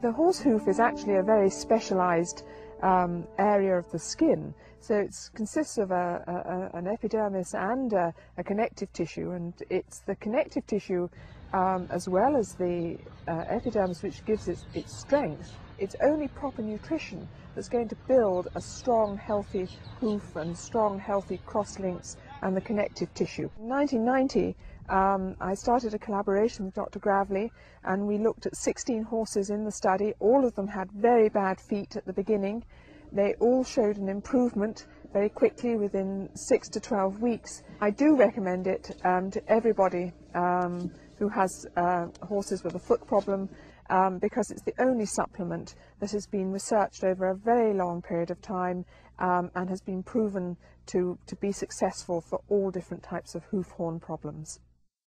The horse hoof is actually a very specialized um, area of the skin. So it consists of a, a, an epidermis and a, a, connective tissue, and it's the connective tissue um, as well as the uh, epidermis which gives it its strength. It's only proper nutrition that's going to build a strong, healthy hoof and strong, healthy crosslinks and the connective tissue. In 1990, um, I started a collaboration with Dr. Gravlee and we looked at 16 horses in the study. All of them had very bad feet at the beginning. They all showed an improvement very quickly within 6 to 12 weeks. I do recommend it um, to everybody um, who has uh, horses with a foot problem um, because it's the only supplement that has been researched over a very long period of time um, and has been proven to, to be successful for all different types of hoof horn problems.